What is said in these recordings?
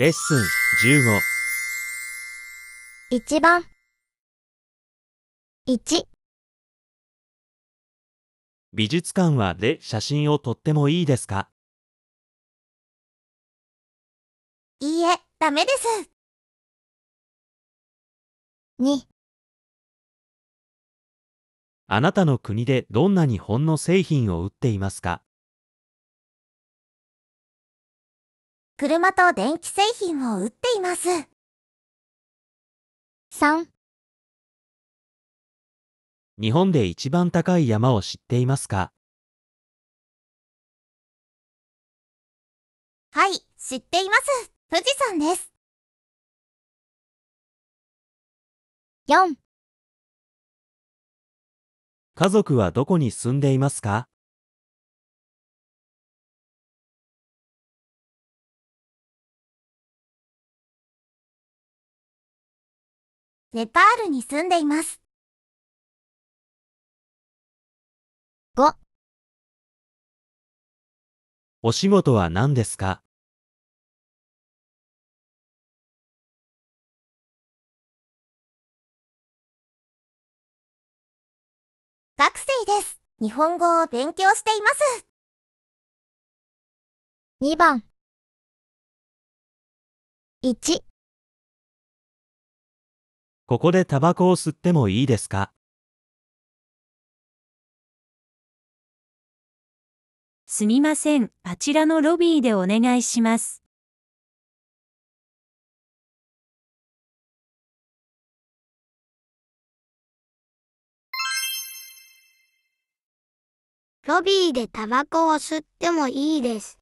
レッスン15 1番。1美術館はで写真を撮ってもいいですか？いいえ、ダメです。2あなたの国でどんな日本の製品を売っていますか？車と電気製品を売っています。3日本で一番高い山を知っていますか？はい、知っています。富士山です。4家族はどこに住んでいますか？ネパールに住んでいます。5お仕事は何ですか？学生です。日本語を勉強しています。2番1ここでタバコを吸ってもいいですか？すみません。あちらのロビーでお願いします。ロビーでタバコを吸ってもいいです。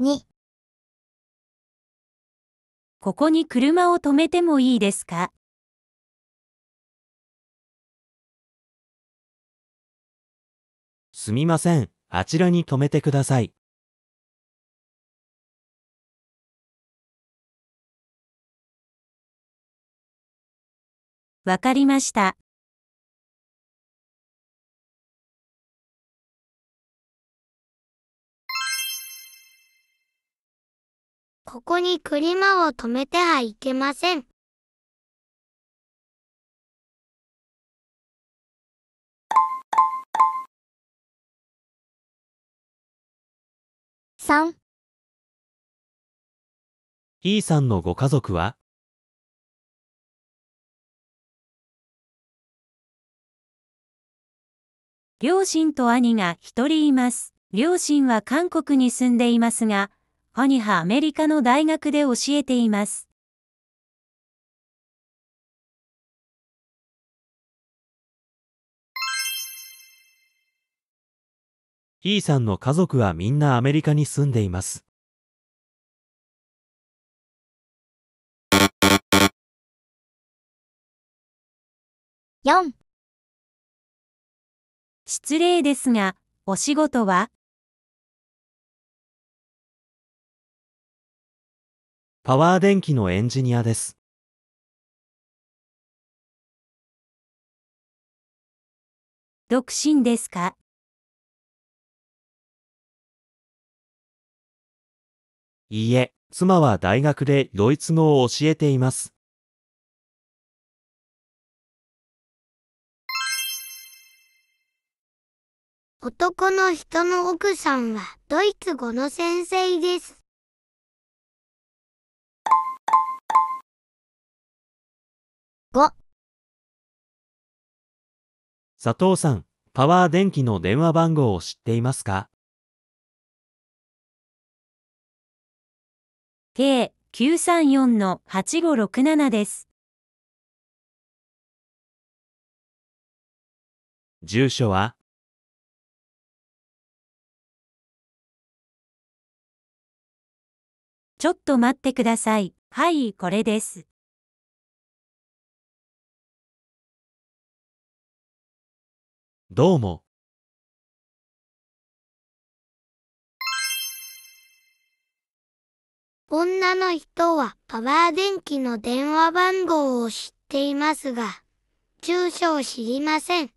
2ここに車を止めてもいいですか？すみません。あちらに止めてください。わかりました。ここに車を止めてはいけません。3ひーさんのご家族は？両親と兄が一人います。両親は韓国に住んでいますが、兄はアメリカの大学で教えています。ひーさんの家族はみんなアメリカに住んでいます。4失礼ですが、お仕事は？パワー電気のエンジニアです。独身ですか？いいえ、妻は大学でドイツ語を教えています。男の人の奥さんはドイツ語の先生です。佐藤さん、パワー電気の電話番号を知っていますか？計934-8567です。住所は？ちょっと待ってください。はい、これです。どうも。女の人はパワー電気の電話番号を知っていますが、住所を知りません。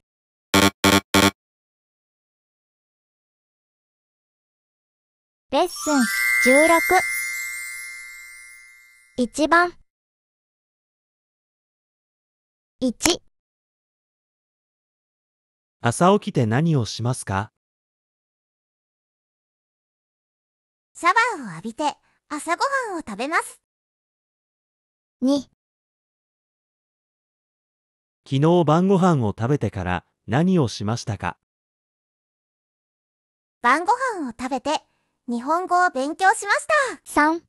レッスン16。1番。1、朝起きて何をしますか？シャワーを浴びて朝ごはんを食べます。2、昨日晩ご飯を食べてから何をしましたか？晩ご飯を食べて日本語を勉強しました。3、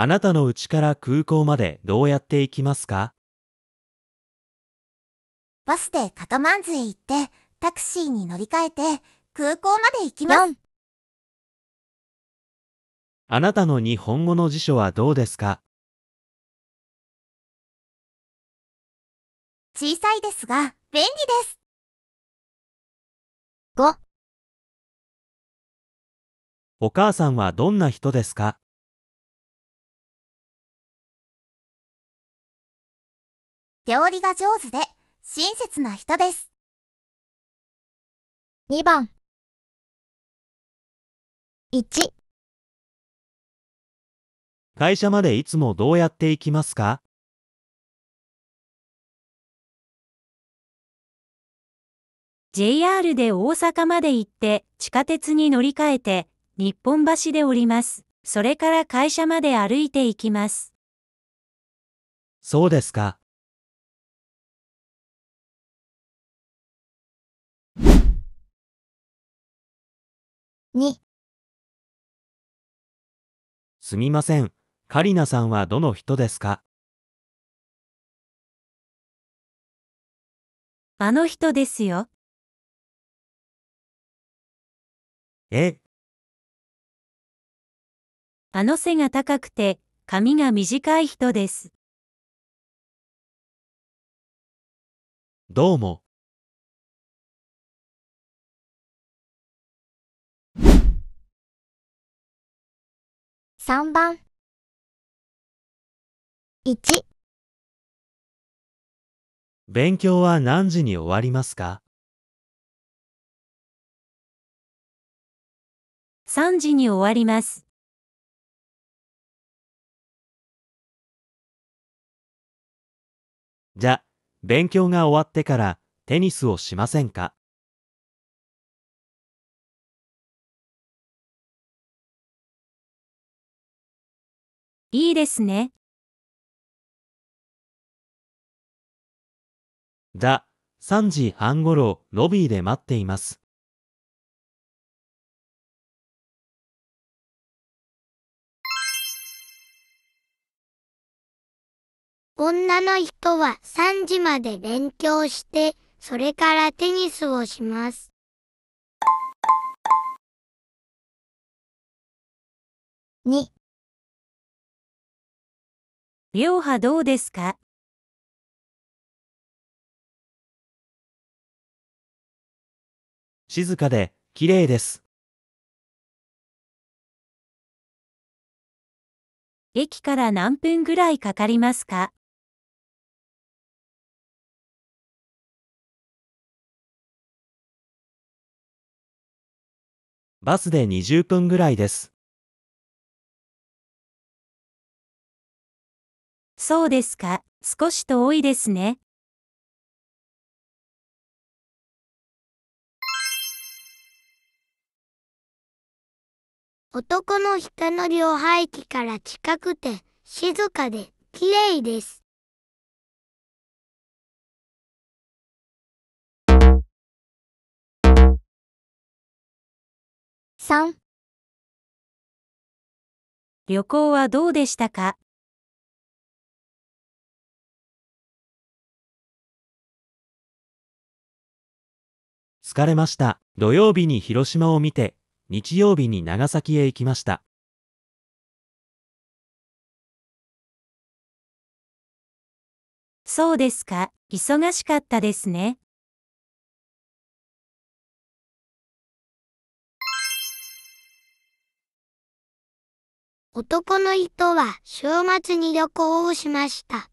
あなたの家から空港までどうやって行きますか？バスでカトマンズへ行ってタクシーに乗り換えて空港まで行きます。あなたの日本語の辞書はどうですか？小さいですが便利です。5、お母さんはどんな人ですか？料理が上手で親切な人です。2番。1、会社までいつもどうやって行きますか？JR で大阪まで行って地下鉄に乗り換えて日本橋で降ります。それから会社まで歩いて行きます。そうですか。2、すみません。カリナさんはどの人ですか？あの人ですよ。え、あの背が高くて髪が短い人です。どうも。3番。1、勉強は何時に終わりますか？3時に終わります。じゃ、勉強が終わってからテニスをしませんか？いいですね。じゃ、3時半ごろロビーで待っています。女の人は3時まで勉強して、それからテニスをします。2、両派どうですか？静かで綺麗です。駅から何分ぐらいかかりますか？バスで20分ぐらいです。そうですか。少し遠いですね。男の人の両背器から近くて静かで綺麗です。3、旅行はどうでしたか？疲れました。土曜日に広島を見て、日曜日に長崎へ行きました。そうですか。忙しかったですね。男の人は週末に旅行をしました。